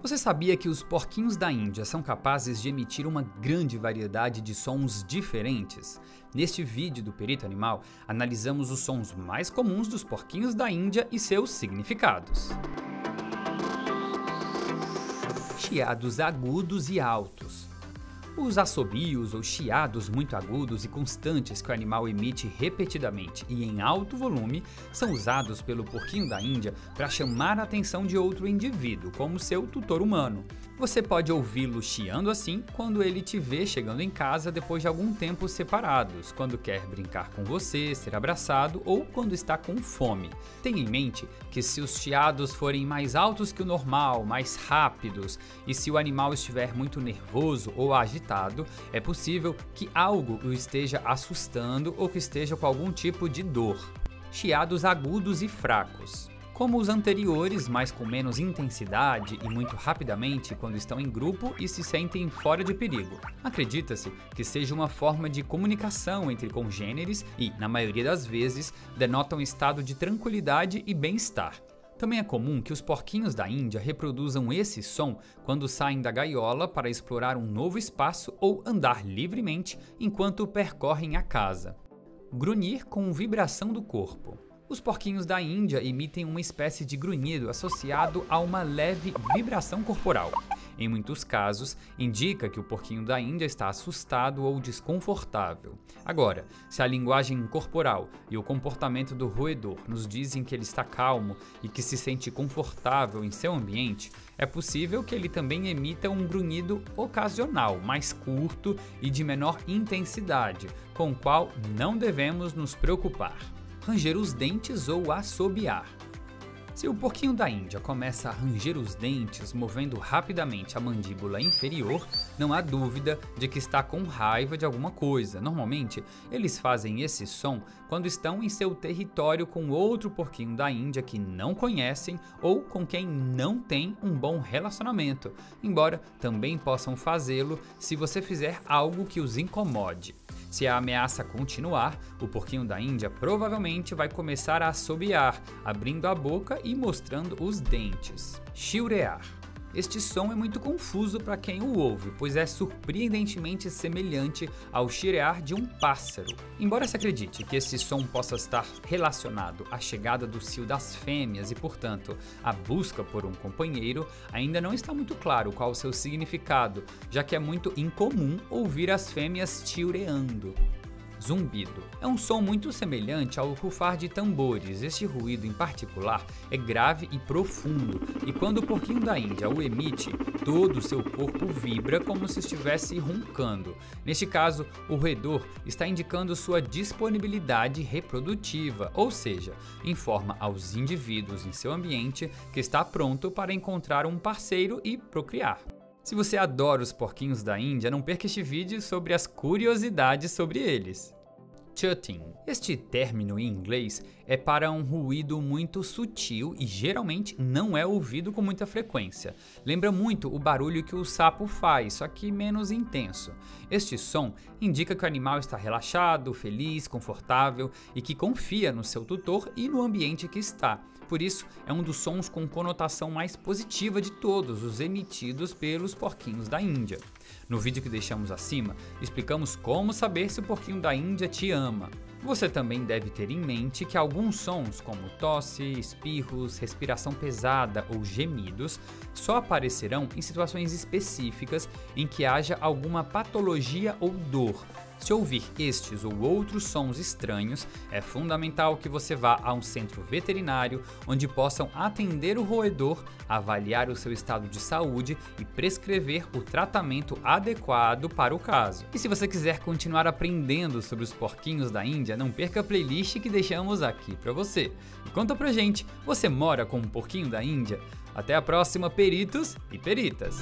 Você sabia que os porquinhos da Índia são capazes de emitir uma grande variedade de sons diferentes? Neste vídeo do Perito Animal, analisamos os sons mais comuns dos porquinhos da Índia e seus significados. Chiados agudos e altos. Os assobios ou chiados muito agudos e constantes que o animal emite repetidamente e em alto volume são usados pelo porquinho da Índia para chamar a atenção de outro indivíduo, como seu tutor humano. Você pode ouvi-lo chiando assim quando ele te vê chegando em casa depois de algum tempo separados, quando quer brincar com você, ser abraçado ou quando está com fome. Tenha em mente que se os chiados forem mais altos que o normal, mais rápidos, e se o animal estiver muito nervoso ou agitado, é possível que algo o esteja assustando ou que esteja com algum tipo de dor. Chiados agudos e fracos. Como os anteriores, mas com menos intensidade e muito rapidamente quando estão em grupo e se sentem fora de perigo. Acredita-se que seja uma forma de comunicação entre congêneres e, na maioria das vezes, denota um estado de tranquilidade e bem-estar. Também é comum que os porquinhos da Índia reproduzam esse som quando saem da gaiola para explorar um novo espaço ou andar livremente enquanto percorrem a casa. Grunhir com vibração do corpo. Os porquinhos da Índia emitem uma espécie de grunhido associado a uma leve vibração corporal. Em muitos casos, indica que o porquinho da Índia está assustado ou desconfortável. Agora, se a linguagem corporal e o comportamento do roedor nos dizem que ele está calmo e que se sente confortável em seu ambiente, é possível que ele também emita um grunhido ocasional, mais curto e de menor intensidade, com o qual não devemos nos preocupar ranger os dentes ou assobiar. Se o porquinho da Índia começa a ranger os dentes, movendo rapidamente a mandíbula inferior, não há dúvida de que está com raiva de alguma coisa. Normalmente, eles fazem esse som quando estão em seu território com outro porquinho da Índia que não conhecem ou com quem não tem um bom relacionamento, embora também possam fazê-lo se você fizer algo que os incomode. Se a ameaça continuar, o porquinho da Índia provavelmente vai começar a assobiar, abrindo a boca e mostrando os dentes. Chiurear. Este som é muito confuso para quem o ouve, pois é surpreendentemente semelhante ao chirear de um pássaro. Embora se acredite que esse som possa estar relacionado à chegada do cio das fêmeas e, portanto, à busca por um companheiro, ainda não está muito claro qual o seu significado, já que é muito incomum ouvir as fêmeas chiureando zumbido. É um som muito semelhante ao rufar de tambores. Este ruído em particular é grave e profundo, e quando o porquinho da Índia o emite, todo o seu corpo vibra como se estivesse roncando. Neste caso, o roedor está indicando sua disponibilidade reprodutiva, ou seja, informa aos indivíduos em seu ambiente que está pronto para encontrar um parceiro e procriar. Se você adora os porquinhos da Índia, não perca este vídeo sobre as curiosidades sobre eles. Chutting. Este término em inglês é para um ruído muito sutil e geralmente não é ouvido com muita frequência. Lembra muito o barulho que o sapo faz, só que menos intenso. Este som indica que o animal está relaxado, feliz, confortável e que confia no seu tutor e no ambiente que está. Por isso, é um dos sons com conotação mais positiva de todos os emitidos pelos porquinhos da Índia. No vídeo que deixamos acima, explicamos como saber se o porquinho da Índia te ama. Você também deve ter em mente que alguns sons, como tosse, espirros, respiração pesada ou gemidos, só aparecerão em situações específicas em que haja alguma patologia ou dor, se ouvir estes ou outros sons estranhos, é fundamental que você vá a um centro veterinário onde possam atender o roedor, avaliar o seu estado de saúde e prescrever o tratamento adequado para o caso. E se você quiser continuar aprendendo sobre os porquinhos da Índia, não perca a playlist que deixamos aqui para você. E conta pra gente, você mora com um porquinho da Índia? Até a próxima, peritos e peritas!